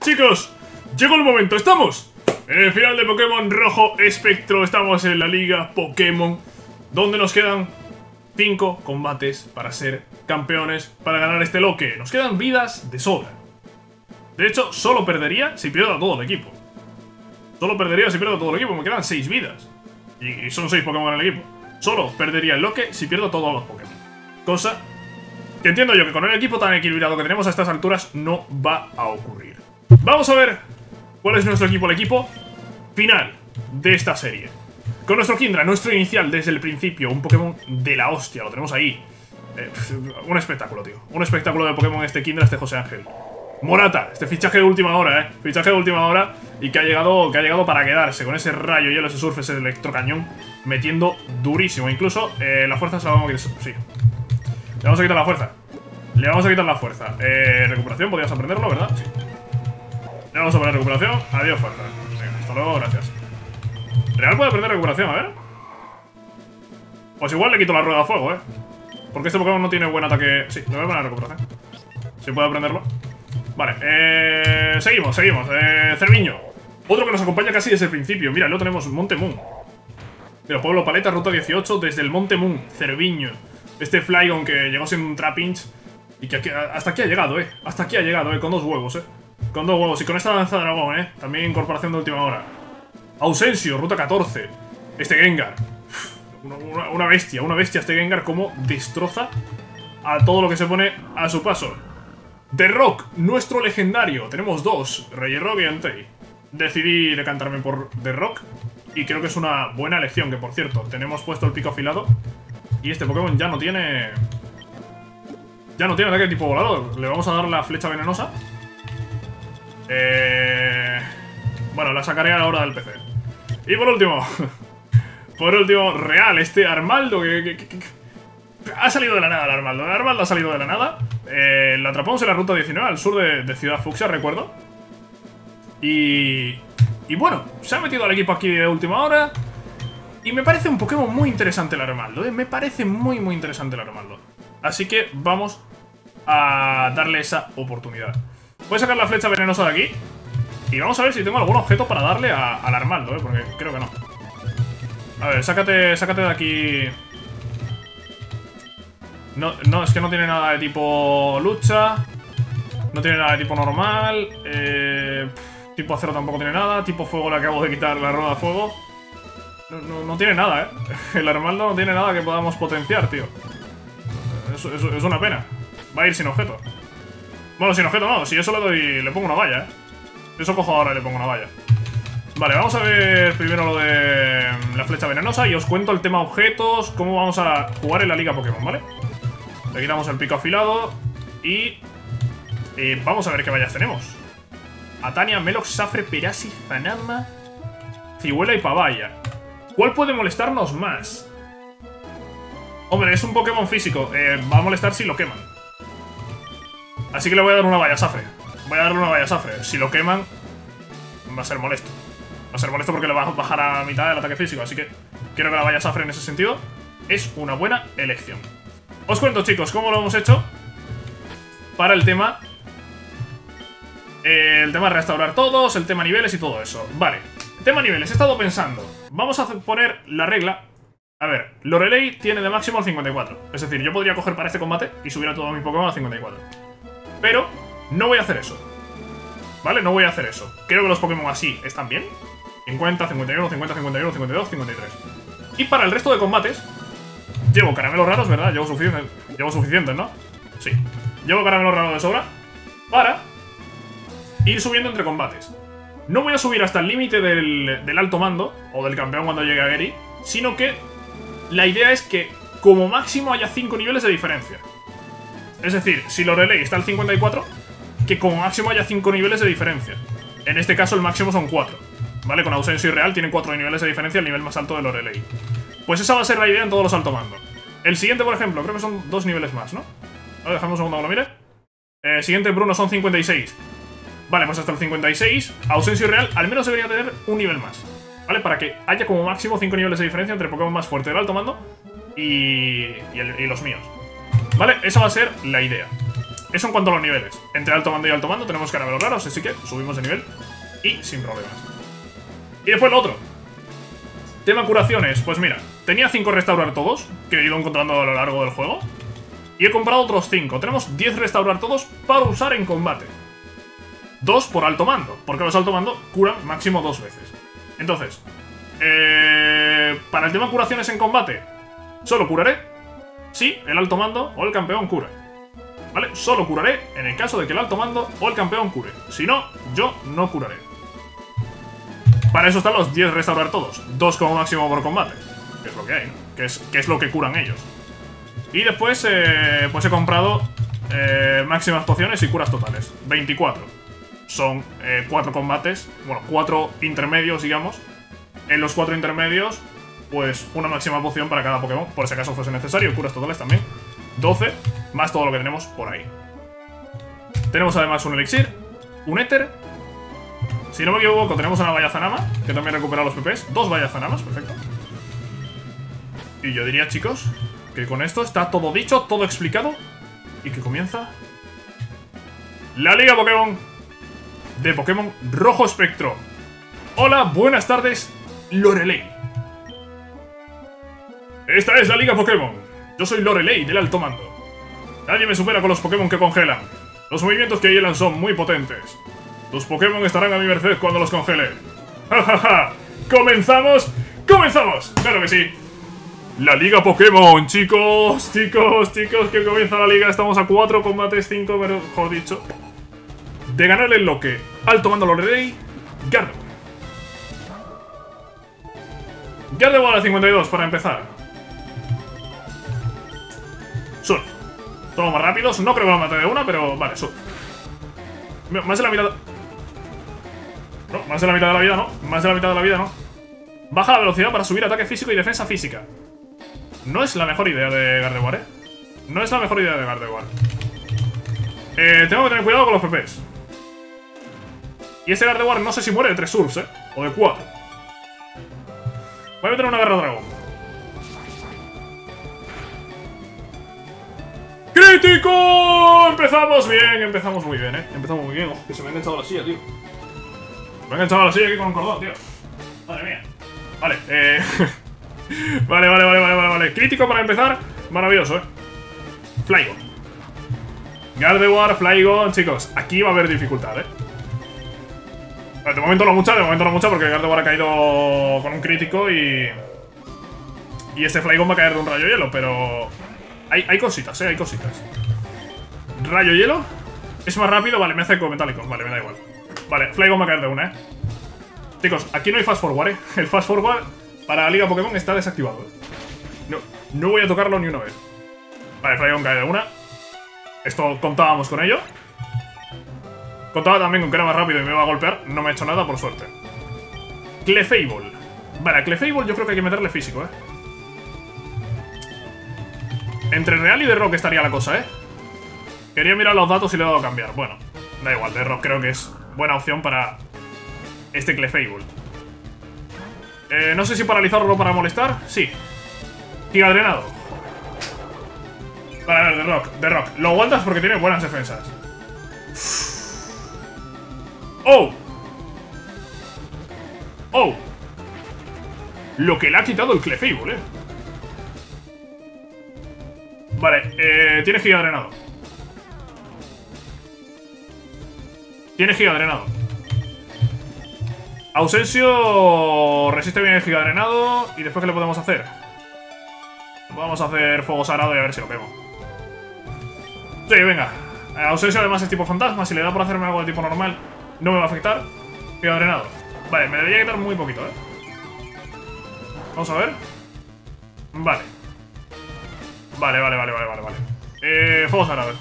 Chicos, llegó el momento, estamos en el final de Pokémon Rojo Espectro, estamos en la Liga Pokémon, donde nos quedan 5 combates para ser campeones, para ganar este loque. Nos quedan vidas de sobra. De hecho, solo perdería si pierdo a todo el equipo. Solo perdería si pierdo a todo el equipo, me quedan 6 vidas. Y son 6 Pokémon en el equipo. Solo perdería el loque si pierdo todos los Pokémon. Cosa que entiendo yo que con el equipo tan equilibrado que tenemos a estas alturas no va a ocurrir. Vamos a ver cuál es nuestro equipo, el equipo final de esta serie. Con nuestro Kindra, nuestro inicial desde el principio, un Pokémon de la hostia, lo tenemos ahí. Eh, un espectáculo, tío. Un espectáculo de Pokémon este Kindra, este José Ángel. Morata, este fichaje de última hora, eh. Fichaje de última hora y que ha llegado, que ha llegado para quedarse con ese rayo hielo, ese surf, ese electrocañón, metiendo durísimo. Incluso eh, la fuerza se la vamos a quitar. Sí. Le vamos a quitar la fuerza. Le vamos a quitar la fuerza. Eh, recuperación, podrías aprenderlo, ¿verdad? Sí. Le vamos a poner recuperación. Adiós, fuerza. Venga, hasta luego, gracias. Real puede aprender recuperación, a ver. Pues igual le quito la rueda a fuego, ¿eh? Porque este Pokémon no tiene buen ataque... Sí, le voy a poner recuperación. Si puede aprenderlo. Vale, eh... Seguimos, seguimos. Eh... Cerviño. Otro que nos acompaña casi desde el principio. Mira, luego tenemos Monte Moon. Mira, Pueblo Paleta, ruta 18, desde el Monte Moon. Cerviño. Este Flygon que llegó sin un Trapinch. Y que aquí, hasta aquí ha llegado, eh. Hasta aquí ha llegado, eh. Con dos huevos, eh. Con dos huevos. Y con esta danza de dragón, eh. También incorporación de última hora. Ausensio, ruta 14. Este Gengar. Una bestia, una bestia este Gengar. Como destroza a todo lo que se pone a su paso. The Rock, nuestro legendario. Tenemos dos, Rey Rock y Entei. Decidí decantarme por The Rock. Y creo que es una buena elección, que por cierto, tenemos puesto el pico afilado. Y este Pokémon ya no tiene... Ya no tiene ataque tipo volador. Le vamos a dar la flecha venenosa. Eh... Bueno, la sacaré a la hora del PC. Y por último... por último, Real, este Armaldo que... ha salido de la nada el Armaldo. El Armaldo ha salido de la nada. Eh, lo atrapamos en la ruta 19, al sur de, de Ciudad Fucsia, recuerdo. Y... Y bueno, se ha metido al equipo aquí de última hora. Y me parece un Pokémon muy interesante el Armaldo, ¿eh? Me parece muy, muy interesante el Armaldo. Así que vamos a darle esa oportunidad. Voy a sacar la flecha venenosa de aquí. Y vamos a ver si tengo algún objeto para darle al Armaldo, ¿eh? Porque creo que no. A ver, sácate, sácate de aquí... No, no, es que no tiene nada de tipo lucha. No tiene nada de tipo normal. Eh, tipo acero tampoco tiene nada. Tipo fuego le acabo de quitar la rueda de fuego. No, no- tiene nada, ¿eh? El Armaldo no tiene nada que podamos potenciar, tío. Es, es- es una pena. Va a ir sin objeto. Bueno, sin objeto no. Si eso le doy... Le pongo una valla, ¿eh? Eso cojo ahora y le pongo una valla. Vale, vamos a ver primero lo de la flecha venenosa y os cuento el tema objetos, cómo vamos a jugar en la Liga Pokémon, ¿vale? Le quitamos el pico afilado y... eh, vamos a ver qué vallas tenemos. Atania, Melox, Safre, Perasi, Zanama, Cihuela y Pavaya. ¿Cuál puede molestarnos más? Hombre, es un Pokémon físico. eh, va a molestar si lo queman. Así que le voy a dar una valla Safre. Voy a darle una valla Safre. Si lo queman, va a ser molesto. Va a ser molesto porque le va a bajar a mitad del ataque físico. Así que quiero que la vaya a Safre en ese sentido. Es una buena elección. Os cuento, chicos, cómo lo hemos hecho para el tema. eh, el tema restaurar todos, el tema niveles y todo eso. Vale. Tema niveles, he estado pensando. Vamos a poner la regla. A ver, Lorelei tiene de máximo el 54. Es decir, yo podría coger para este combate y subir a todos mis Pokémon a 54. Pero no voy a hacer eso. ¿Vale? No voy a hacer eso. Creo que los Pokémon así están bien. 50, 51, 50, 51, 52, 53. Y para el resto de combates, llevo caramelos raros, ¿verdad? Llevo suficientes, llevo suficientes, ¿no? Sí. Llevo caramelos raros de sobra para ir subiendo entre combates. No voy a subir hasta el límite del, del alto mando, o del campeón cuando llegue a Gary, sino que la idea es que como máximo haya 5 niveles de diferencia. Es decir, si Lorelei está al 54, que como máximo haya 5 niveles de diferencia. En este caso el máximo son 4. ¿Vale? Con Ausensio y Real tiene 4 niveles de diferencia el nivel más alto de Lorelei. Pues esa va a ser la idea en todos los alto mando. El siguiente, por ejemplo, creo que son 2 niveles más, ¿no? A ver, dejamos un segundo que lo mire. Eh, siguiente Bruno son 56. Vale, pues hasta el 56, Ausensio y Real al menos debería tener un nivel más. ¿Vale? Para que haya como máximo 5 niveles de diferencia entre Pokémon más fuerte del alto mando y, y los míos. ¿Vale? Esa va a ser la idea. Eso en cuanto a los niveles. Entre alto mando y alto mando tenemos caramelos raros, así que subimos de nivel y sin problemas. Y después lo otro. Tema curaciones, pues mira, tenía 5 restaurar todos, que he ido encontrando a lo largo del juego. Y he comprado otros 5. Tenemos 10 restaurar todos para usar en combate. Dos por alto mando, porque los alto mando curan máximo dos veces. Entonces, eh, para el tema curaciones en combate, solo curaré si el alto mando o el campeón cure. ¿Vale? Solo curaré en el caso de que el alto mando o el campeón cure. Si no, yo no curaré. Para eso están los 10 restaurar todos. Dos como máximo por combate. Que es lo que hay, ¿no? Que es, que es lo que curan ellos. Y después, eh, pues he comprado eh, máximas pociones y curas totales. 24 son eh, cuatro combates, bueno, cuatro intermedios, digamos. En los cuatro intermedios, pues una máxima poción para cada Pokémon, por si acaso fuese necesario, curas totales también. 12, más todo lo que tenemos por ahí. Tenemos además un elixir, un éter. Si no me equivoco, tenemos una Vallazanama, que también recupera los PPs. Dos Vallazanamas, perfecto. Y yo diría, chicos, que con esto está todo dicho, todo explicado. Y que comienza... La Liga Pokémon de Pokémon Rojo Espectro. Hola, buenas tardes, Lorelei. Esta es la Liga Pokémon. Yo soy Lorelei del Alto Mando. Nadie me supera con los Pokémon que congelan. Los movimientos que hielan son muy potentes. Tus Pokémon estarán a mi merced cuando los congele. ¡Ja, ja, ja! ¡Comenzamos! ¡Comenzamos! ¡Claro que sí! La Liga Pokémon, chicos, chicos, chicos, que comienza la liga. Estamos a 4 combates, 5, pero mejor dicho de ganarle el loque Alto Mando Lorelei, Gardevoir. Gardevoir a 52 para empezar. Todos más rápidos. No creo que lo mate de una, pero vale, Surf. Más de la mitad... No, más de la mitad de la vida no. Más de la mitad de la vida no. Baja la velocidad para subir ataque físico y defensa física. No es la mejor idea de Gardevoir, ¿eh? No es la mejor idea de Gardevoir. Eh, tengo que tener cuidado con los PPs. Y ese Gardevoir no sé si muere de tres surfs, ¿eh? O de cuatro. Voy a meter una garra dragón. ¡Crítico! Empezamos bien, empezamos muy bien, ¿eh? Empezamos muy bien. Ojo, que se me ha enganchado la silla, tío. Me ha enganchado la silla aquí con un cordón, tío. Madre mía. Vale, eh... vale, vale, vale, vale, vale, vale. Crítico para empezar. Maravilloso, ¿eh? Flygon. Gardevoir, Flygon, chicos. Aquí va a haber dificultad, ¿eh? De momento no mucha, de momento no mucha porque Gardevoir ha caído con un crítico y... Y este Flygon va a caer de un rayo hielo, pero... Hay, hay cositas, eh, hay cositas. Rayo hielo. Es más rápido, vale, me hace eco metálico. Vale, me da igual. Vale, Flygon va a caer de una, eh. Chicos, aquí no hay fast forward, eh. El fast forward para la Liga Pokémon está desactivado. Eh. No, no voy a tocarlo ni una vez. Vale, Flygon cae de una. Esto contábamos con ello. Contaba también con que era más rápido y me iba a golpear. No me ha hecho nada, por suerte. Clefable. Vale, a Clefable yo creo que hay que meterle físico, ¿eh? Entre Real y de Rock estaría la cosa, ¿eh? Quería mirar los datos y le he dado a cambiar. Bueno, da igual, de Rock creo que es buena opción para este Clefable. Eh, no sé si paralizarlo para molestar. Sí. Giga drenado. Vale, a ver, de Rock, de Rock. Lo aguantas porque tiene buenas defensas. ¡Oh! ¡Oh! Lo que le ha quitado el Clefable, eh. Vale, eh, tiene giga drenado. Tiene giga drenado. Ausensio resiste bien el giga drenado. ¿Y después qué le podemos hacer? Vamos a hacer fuego sagrado y a ver si lo vemos. Sí, venga. Ausensio además es tipo fantasma. Si le da por hacerme algo de tipo normal, no me va a afectar. Queda drenado. Vale, me debería quitar muy poquito, ¿eh? Vamos a ver. Vale. Vale, vale, vale, vale, vale, vale. Eh, fuego sagrado.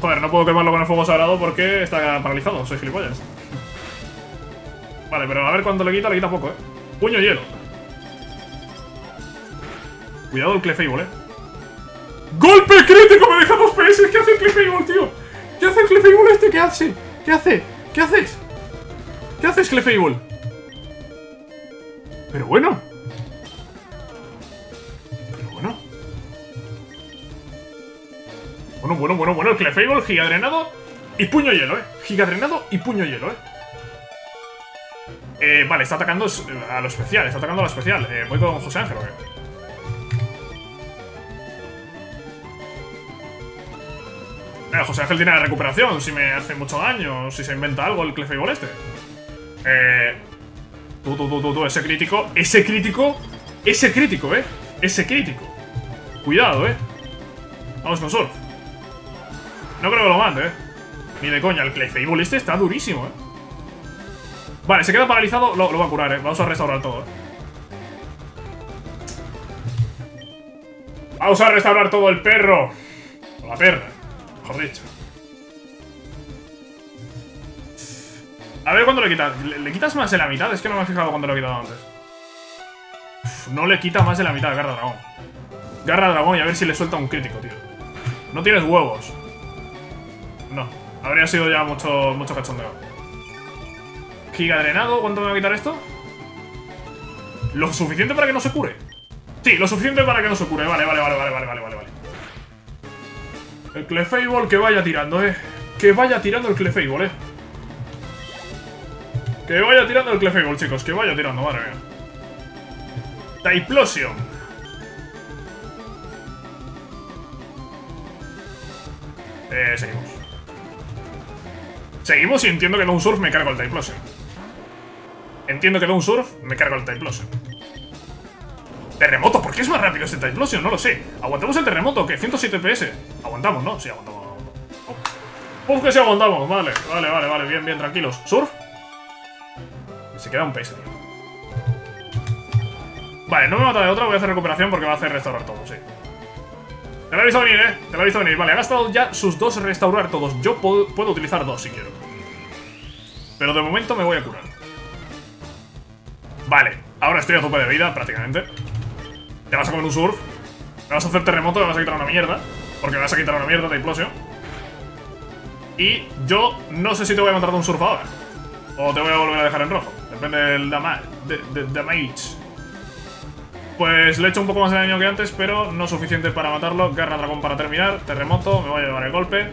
Joder, no puedo quemarlo con el fuego sagrado porque está paralizado. Soy gilipollas. Vale, pero a ver cuánto le quita, le quita poco, ¿eh? Puño hielo. Cuidado el Clefable, ¿eh? ¡Golpe crítico! ¡Me deja dos PS! ¿Qué hace el Clefable, tío? ¿Qué hace el Clefable este? ¿Qué hace? ¿Qué hace? ¿Qué haces? ¿Qué haces, Clefable? Pero bueno. Bueno. Bueno, bueno, bueno. El Clefable, Giga Drenado y Puño Hielo, eh. Giga Drenado y Puño Hielo, eh. Eh, vale, está atacando a lo especial, está atacando a lo especial. Eh, voy con José Ángel. Eh, José Ángel tiene la recuperación, si me hace mucho daño, si se inventa algo el Clefable este. Eh... Tú, tú, tú, tú, tú, ese crítico, ese crítico, ese crítico, eh. Ese crítico. Cuidado, eh. Vamos con Surf. No creo que lo mande, eh. Ni de coña, el Clefable este está durísimo, eh. Vale, se queda paralizado, lo, va a curar, eh. Vamos a restaurar todo, eh. Vamos a restaurar todo el perro. O la perra, mejor dicho. A ver cuándo le quitas. ¿Le, quitas más de la mitad? Es que no me he fijado cuando lo he quitado antes. no le quita más de la mitad Garra Dragón. Garra Dragón y a ver si le suelta un crítico, tío. No tienes huevos. No. Habría sido ya mucho, mucho cachondeo. Giga drenado, ¿cuánto me va a quitar esto? ¿Lo suficiente para que no se cure? Sí, lo suficiente para que no se cure. Vale, vale, vale, vale, vale, vale, vale. El Clefable que vaya tirando, eh. Que vaya tirando el Clefable, eh. Que vaya tirando el Clefable, chicos. Que vaya tirando, madre mía. Typlosion. Eh, seguimos. Seguimos y entiendo que no un surf me cargo el Typlosion. Entiendo que de un surf me cargo el Typlosion. Terremoto, ¿por qué es más rápido este Typlosion? No lo sé. ¿Aguantamos el terremoto? ¿Qué? 107 PS. Aguantamos, ¿no? Sí, aguantamos. Uf, que sí aguantamos. Vale, vale, vale, vale. Bien, bien, tranquilos. ¿Surf? Se queda un PS, tío. Vale, no me mata de otra, voy a hacer recuperación porque va a hacer restaurar todo, sí. Te lo he visto venir, eh. Te lo he visto venir. Vale, ha gastado ya sus dos restaurar todos. Yo puedo, utilizar dos si quiero. Pero de momento me voy a curar. Vale, ahora estoy a tope de vida, prácticamente. Te vas a comer un surf. Me vas a hacer terremoto, me vas a quitar una mierda. Porque me vas a quitar una mierda de implosión. Y yo no sé si te voy a matar de un surf ahora. O te voy a volver a dejar en rojo. Depende del damage. De, damage. Pues le he hecho un poco más de daño que antes, pero no suficiente para matarlo. Garra dragón para terminar. Terremoto, me voy a llevar el golpe.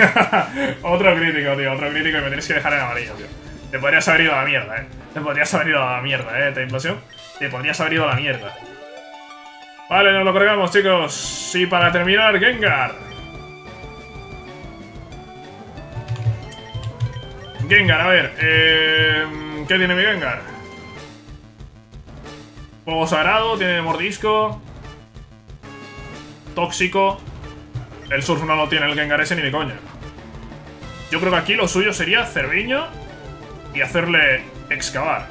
otro crítico, tío. Otro crítico y me tienes que dejar en amarillo, tío. Te podrías haber ido a la mierda, eh. Te podrías haber ido a la mierda, eh, esta implosión. Te podrías haber ido a la mierda. Vale, nos lo cargamos, chicos. Y para terminar, Gengar. Gengar, a ver. Eh, ¿Qué tiene mi Gengar? Fuego sagrado, tiene mordisco. Tóxico. El surf no lo tiene el Gengar ese ni de coña. Yo creo que aquí lo suyo sería Cerviño y hacerle excavar.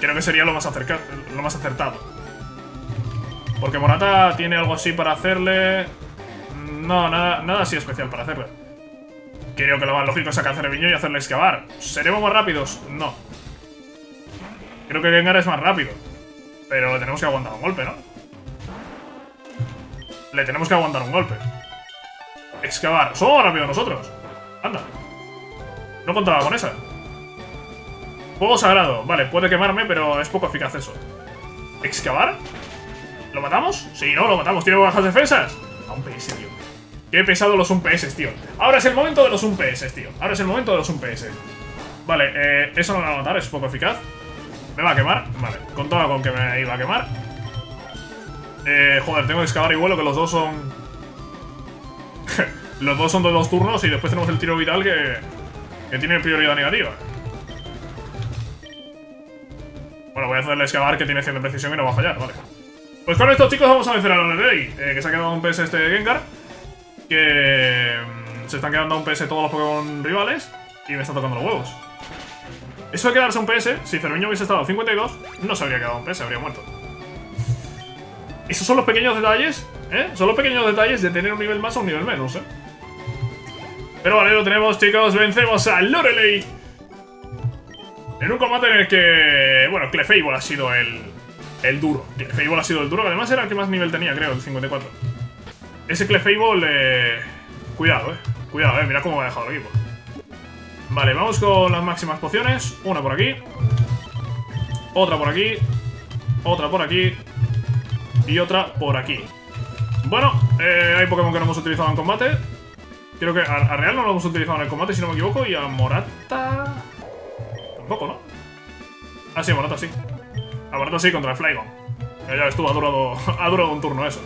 Creo que sería lo más, lo más acertado. Porque Morata tiene algo así para hacerle... No, nada, nada así especial para hacerle. Creo que lo más lógico es sacar viño y hacerle excavar. ¿Seremos más rápidos? No. Creo que Gengar es más rápido. Pero le tenemos que aguantar un golpe, ¿no? Le tenemos que aguantar un golpe. Excavar. Somos más rápidos nosotros. Anda. No contaba con esa. Fuego sagrado. Vale, puede quemarme, pero es poco eficaz eso. ¿Excavar? ¿Lo matamos? Sí, no, lo matamos. ¿Tiene bajas defensas? A un PS, tío. Qué pesado los 1PS, tío. Ahora es el momento de los 1PS, tío. Ahora es el momento de los 1PS. Vale, eh, eso no me va a matar, es poco eficaz. ¿Me va a quemar? Vale, contaba con que me iba a quemar. Eh, joder, tengo que excavar y vuelo, que los dos son... los dos son de dos turnos y después tenemos el tiro vital que... Que tiene prioridad negativa. Bueno, voy a hacerle excavar que tiene 100 de precisión y no va a fallar, vale. Pues con esto, chicos, vamos a vencer a los eh, que se ha quedado un PS este Gengar. Que mm, se están quedando un PS todos los Pokémon rivales. Y me está tocando los huevos. Eso de quedarse un PS, si Cerviño hubiese estado a 52, no se habría quedado un PS, habría muerto. Esos son los pequeños detalles, ¿eh? Son los pequeños detalles de tener un nivel más o un nivel menos, ¿eh? Pero vale, lo tenemos, chicos. Vencemos a Lorelei. En un combate en el que, bueno, Clefable ha sido el, el duro. Clefable ha sido el duro, además era el que más nivel tenía, creo, el 54. Ese Clefable, eh... Cuidado, eh. Cuidado, eh. Mira cómo me ha dejado el equipo. Vale, vamos con las máximas pociones. Una por aquí. Otra por aquí. Otra por aquí. Y otra por aquí. Bueno, eh, hay Pokémon que no hemos utilizado en combate. Creo que a, Real no lo hemos utilizado en el combate, si no me equivoco. Y a Morata... Tampoco, ¿no? Ah, sí, a Morata sí. A Morata sí, contra el Flygon. Ya, ya estuvo, ha durado, ha durado un turno eso.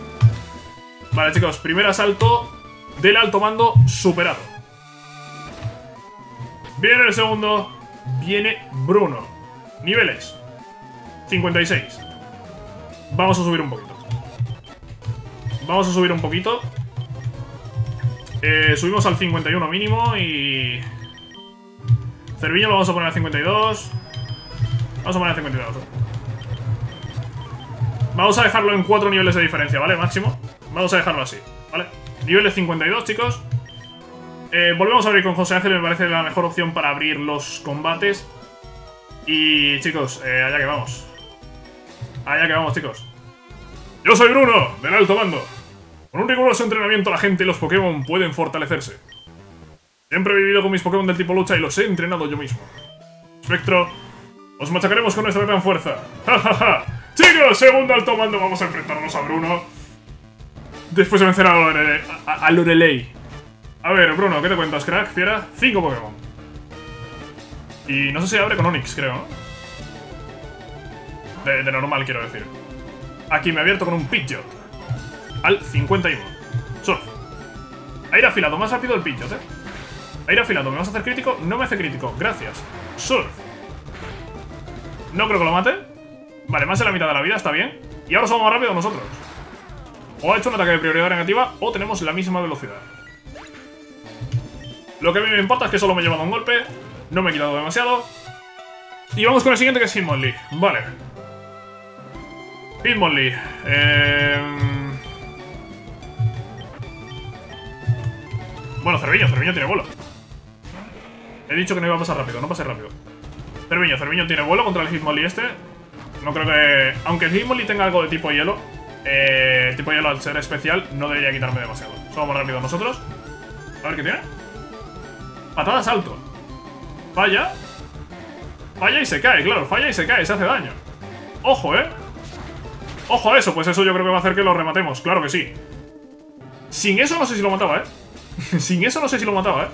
Vale, chicos, primer asalto del alto mando superado. Viene el segundo. Viene Bruno. Niveles. 56. Vamos a subir un poquito. Vamos a subir un poquito. Eh, subimos al 51 mínimo y... Cerviño lo vamos a poner al 52. Vamos a poner al 52. Vamos a dejarlo en 4 niveles de diferencia, ¿vale? Máximo. Vamos a dejarlo así, ¿vale? Nivel 52, chicos. Eh, volvemos a abrir con José Ángel, me parece la mejor opción para abrir los combates. Y chicos, eh, allá que vamos. Allá que vamos, chicos. Yo soy Bruno, del alto mando. Con un riguroso entrenamiento la gente y los Pokémon pueden fortalecerse. Siempre he vivido con mis Pokémon del tipo lucha y los he entrenado yo mismo. Spectro, os machacaremos con nuestra gran fuerza. ¡Ja, ja, ja! Chicos, segundo alto mando, vamos a enfrentarnos a Bruno. Después de vencer a, Lorelei. A. A ver, Bruno, ¿qué te cuentas, crack? Fiera, 5 Pokémon. Y no sé si abre con Onix, creo, ¿no? De, normal, quiero decir. Aquí me he abierto con un Pidgeot. Al 51. Surf. Aire afilado, más rápido el Pidgeot, ¿eh? Aire afilado, ¿me vas a hacer crítico? No me hace crítico, gracias. Surf. No creo que lo mate. Vale, más de la mitad de la vida, está bien. Y ahora somos más rápidos nosotros. O ha hecho un ataque de prioridad negativa o tenemos la misma velocidad. Lo que a mí me importa es que solo me he llevado un golpe, no me he quitado demasiado. Y vamos con el siguiente que es Hitmonlee. Vale. Hitmonlee. Eh... Bueno, Cerviño, Cerviño tiene vuelo. He dicho que no iba a pasar rápido, no pase rápido. Cerviño, Cerviño tiene vuelo contra el Hitmonlee este. No creo que... Aunque el Hitmonlee tenga algo de tipo hielo, eh, tipo hielo al ser especial no debería quitarme demasiado. Somos más rápidos nosotros. A ver qué tiene. Patada salto. Falla. Falla y se cae, claro. Falla y se cae, se hace daño. Ojo, ¿eh? Ojo a eso, pues eso yo creo que va a hacer que lo rematemos. Claro que sí. Sin eso no sé si lo mataba, ¿eh? Sin eso no sé si lo mataba, ¿eh?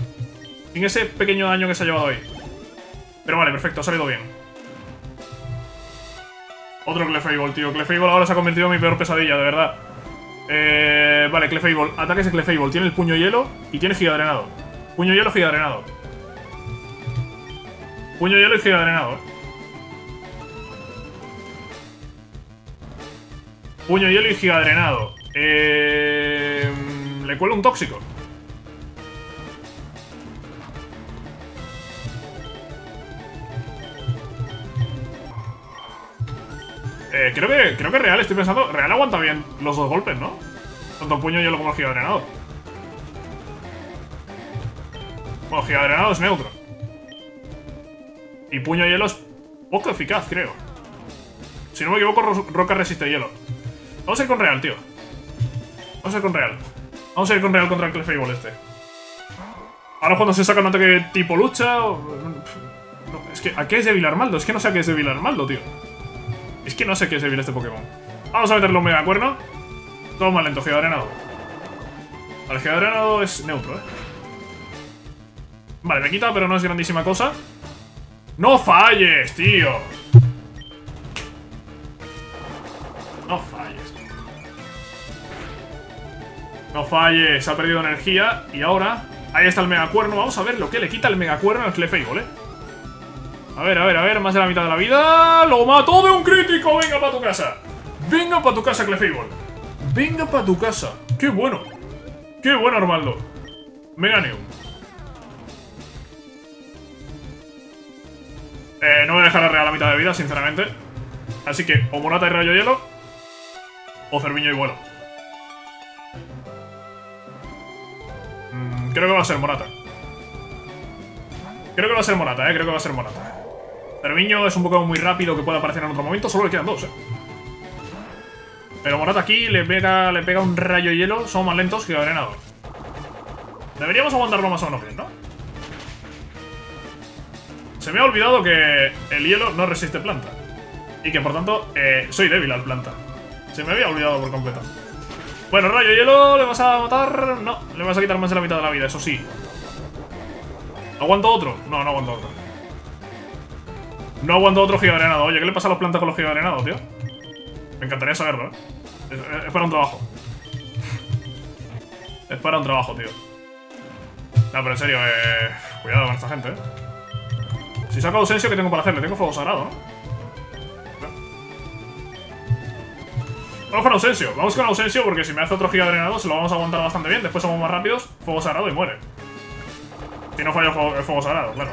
Sin ese pequeño daño que se ha llevado ahí. Pero vale, perfecto, ha salido bien. Otro Clefable, tío. Clefable ahora se ha convertido en mi peor pesadilla, de verdad. Eh, vale, Clefable. Ataques de Clefable. Tiene el puño hielo y tiene giga drenado. Puño hielo, giga drenado. Puño hielo y giga drenado. Puño hielo y giga drenado. Eh, le cuelo un tóxico. Eh, creo que creo que Real, estoy pensando. Real aguanta bien los dos golpes, ¿no? Tanto puño hielo como el giga Bueno, giga drenado es neutro. Y puño hielo es poco eficaz, creo. Si no me equivoco, Roca resiste hielo. Vamos a ir con Real, tío. Vamos a ir con Real. Vamos a ir con Real contra el Clefable este. Ahora cuando se saca un ataque tipo lucha... No, es que, ¿a qué es débil Armaldo? Es que no sé a qué es débil Armaldo, tío. Es que no sé qué es débil este Pokémon. Vamos a meterle un Mega Cuerno. Más lento, Geodrenado. Vale, Geodrenado es neutro, ¿eh? Vale, me quita, pero no es grandísima cosa. ¡No falles, tío! No falles. No falles, ha perdido energía. Y ahora, ahí está el Mega Cuerno. Vamos a ver lo que le quita el Mega Cuerno al Clefable, ¿eh? A ver, a ver, a ver, más de la mitad de la vida. ¡Lo mató de un crítico! ¡Venga para tu casa! ¡Venga para tu casa, Clefable! ¡Venga para tu casa! ¡Qué bueno! ¡Qué bueno, Armaldo! Meganeum. Eh, no voy a dejar a Real a mitad de vida, sinceramente. Así que, o Morata y Rayo Hielo, o Cerviño y Vuelo. Mm, creo que va a ser Morata. Creo que va a ser Morata, eh. Creo que va a ser Morata. Cerviño es un Pokémon muy rápido que puede aparecer en otro momento. Solo le quedan dos, eh. Pero Morata aquí le pega, le pega un rayo hielo. Somos más lentos que Drenado. Deberíamos aguantarlo más o menos bien, ¿no? Se me ha olvidado que el hielo no resiste planta. Y que por tanto eh, soy débil al planta. Se me había olvidado por completo. Bueno, rayo hielo, ¿le vas a matar? No, le vas a quitar más de la mitad de la vida, eso sí. ¿Aguanto otro? No, no aguanto otro. No aguanto otro gigadrenado. Oye, ¿qué le pasa a los plantas con los gigadrenados, tío? Me encantaría saberlo, ¿eh? Es, para un trabajo. es para un trabajo, tío. No, pero en serio, eh... Cuidado con esta gente, ¿eh? Si saco ausencia, ¿qué tengo para hacerle? Tengo fuego sagrado, ¿no? Vamos con Ausensio, vamos con Ausensio porque si me hace otro giga drenado se lo vamos a aguantar bastante bien. Después somos más rápidos, fuego sagrado y muere. Si no falla el fuego, sagrado, claro.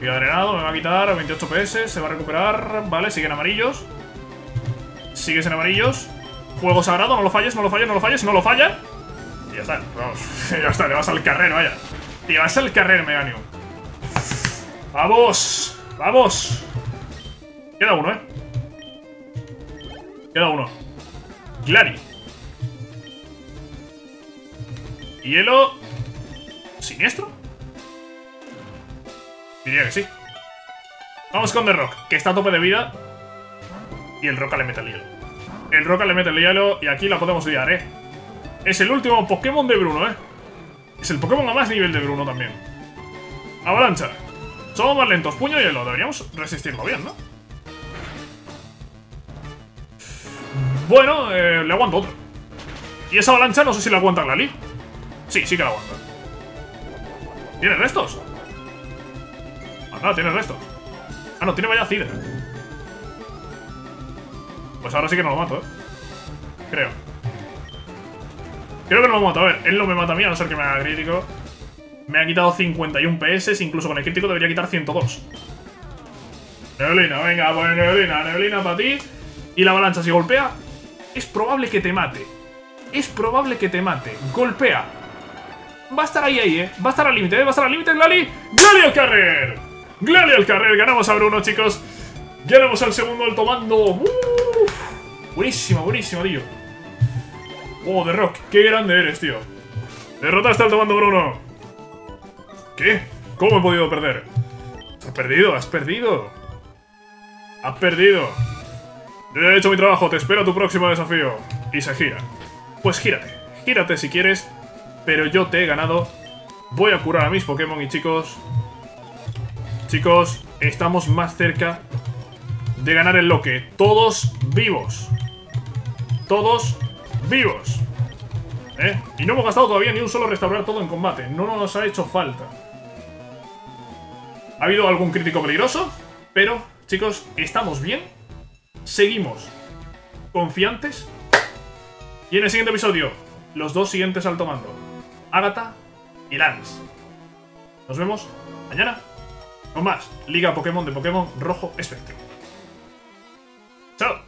Giga drenado, me va a quitar 28 PS, se va a recuperar. Vale, siguen amarillos. Sigues en amarillos. Fuego sagrado, no lo falles, no lo falles, no lo falles, no lo falla. Y ya está, vamos, ya está, le vas al carrero, vaya. Y vas al carrero, Meganium. ¡Vamos! ¡Vamos! Queda uno, ¿eh? Queda uno. Glari. Hielo... ¿Siniestro? Diría que sí. Vamos con The Rock, que está a tope de vida. Y el Roca le mete el hielo. El Roca le mete el hielo y aquí la podemos liar, ¿eh? Es el último Pokémon de Bruno, ¿eh? Es el Pokémon a más nivel de Bruno también. Avalancha. Somos más lentos. Puño hielo. Deberíamos resistirlo bien, ¿no? Bueno, eh, le aguanto otro. Y esa avalancha no sé si la aguanta Glali. Sí, sí que la aguanta. ¿Tiene restos? Ah, tiene restos. Ah, no, tiene vaya Cidra. Pues ahora sí que no lo mato, ¿eh? Creo. Creo que no lo mato. A ver, él no me mata a mí, a no ser que me haga crítico. Me ha quitado 51 PS, incluso con el crítico debería quitar 102. Neolina, venga, pues neolina, neolina para ti. Y la avalancha, si golpea, es probable que te mate. Es probable que te mate. Golpea. Va a estar ahí, ahí, ¿eh? Va a estar al límite, ¿eh? Va a estar al límite, Glali. ¡Glali al carrer! ¡Glali al carrer! Ganamos a Bruno, chicos. Ganamos al segundo alto mando. ¡Uf! Buenísimo, buenísimo, tío. Oh, The Rock, qué grande eres, tío. Derrotaste al tomando Bruno. ¿Qué? ¿Cómo he podido perder? Has perdido, has perdido. Has perdido. He hecho mi trabajo, te espero tu próximo desafío. Y se gira. Pues gírate, gírate si quieres, pero yo te he ganado. Voy a curar a mis Pokémon y chicos... Chicos, estamos más cerca de ganar el loque. Todos vivos. Todos vivos. ¿Eh? Y no hemos gastado todavía ni un solo restaurar todo en combate. No nos ha hecho falta. Ha habido algún crítico peligroso, pero, chicos, estamos bien seguimos confiantes. Y en el siguiente episodio, los dos siguientes al tomando. Agatha y Lance. Nos vemos mañana con más Liga Pokémon de Pokémon Rojo Espectro. ¡Chao!